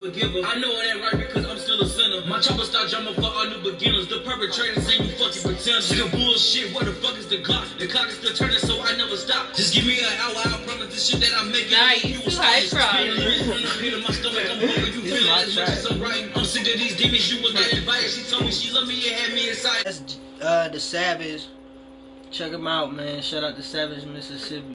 Forgiver. I know it ain't right because I'm still a sinner. My chopper start jumping for all new beginners. The perpetrators ain't you fucking pretend. Sick of bullshit. what the fuck is the clock? The clock is still turning, so I never stop. Just give me an hour. I promise this shit that I'm making. Nice. You will High stay. five. Spinning lyrics from the my stomach. I'm hungry. You feel it as much as I'm writing. I'm sick of these demons. You was not invited. She told me she loved me and had me inside. That's uh Da Savage. Check him out, man. Shout out to Savage, Mississippi.